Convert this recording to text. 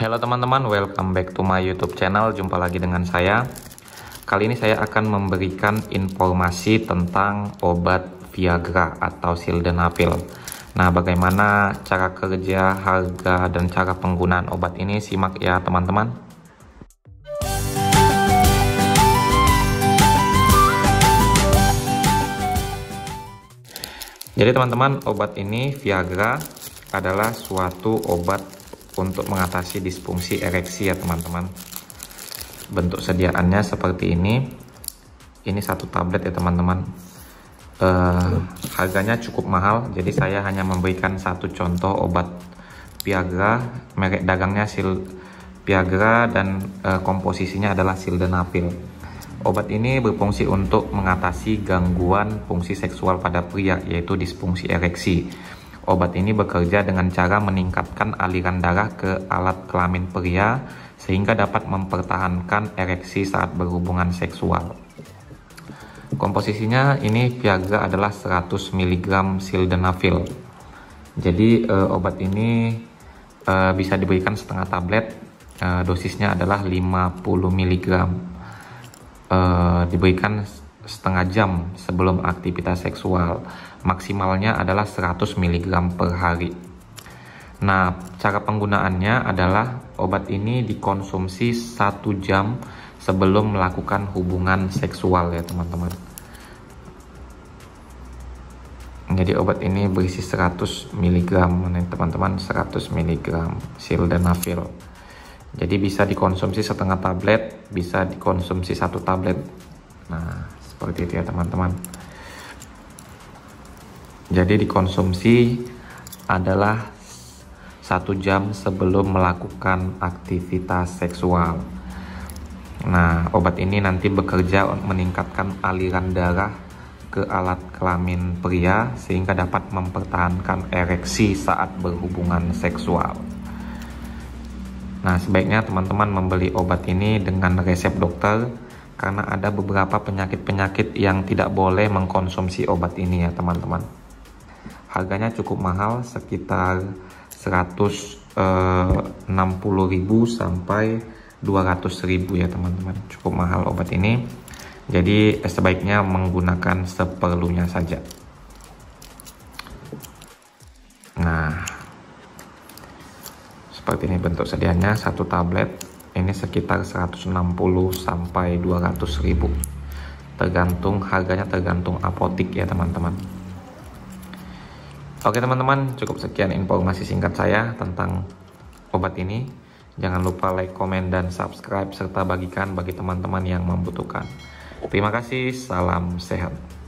Halo teman-teman, welcome back to my YouTube channel. Jumpa lagi dengan saya. Kali ini saya akan memberikan informasi tentang obat Viagra atau sildenafil. Nah, bagaimana cara kerja, harga, dan cara penggunaan obat ini? Simak ya teman-teman. Jadi teman-teman, obat ini Viagra adalah suatu obat untuk mengatasi disfungsi ereksi ya teman-teman. Bentuk sediaannya seperti ini. Ini satu tablet ya teman-teman. Uh, harganya cukup mahal jadi saya hanya memberikan satu contoh obat Viagra. Merek dagangnya Sil Viagra dan uh, komposisinya adalah sildenafil. Obat ini berfungsi untuk mengatasi gangguan fungsi seksual pada pria yaitu disfungsi ereksi Obat ini bekerja dengan cara meningkatkan aliran darah ke alat kelamin pria sehingga dapat mempertahankan ereksi saat berhubungan seksual. Komposisinya ini Viagra adalah 100 mg sildenafil. Jadi e, obat ini e, bisa diberikan setengah tablet. E, dosisnya adalah 50 mg. Diberikan setengah jam sebelum aktivitas seksual. Maksimalnya adalah 100 mg per hari. Nah, cara penggunaannya adalah obat ini dikonsumsi satu jam sebelum melakukan hubungan seksual ya teman-teman. Jadi obat ini berisi 100 mg teman-teman 100 mg sildenafil. Jadi bisa dikonsumsi setengah tablet, bisa dikonsumsi satu tablet. Nah, seperti itu ya teman-teman. Jadi dikonsumsi adalah satu jam sebelum melakukan aktivitas seksual. Nah obat ini nanti bekerja meningkatkan aliran darah ke alat kelamin pria sehingga dapat mempertahankan ereksi saat berhubungan seksual. Nah sebaiknya teman-teman membeli obat ini dengan resep dokter karena ada beberapa penyakit-penyakit yang tidak boleh mengkonsumsi obat ini ya teman-teman. Harganya cukup mahal sekitar 160.000 eh, sampai 200.000 ya teman-teman. Cukup mahal obat ini. Jadi sebaiknya menggunakan seperlunya saja. Nah seperti ini bentuk sedianya. Satu tablet ini sekitar 160 sampai 200 ribu. Tergantung harganya tergantung apotik ya teman-teman. Oke teman-teman cukup sekian informasi singkat saya tentang obat ini. Jangan lupa like, komen, dan subscribe serta bagikan bagi teman-teman yang membutuhkan. Terima kasih, salam sehat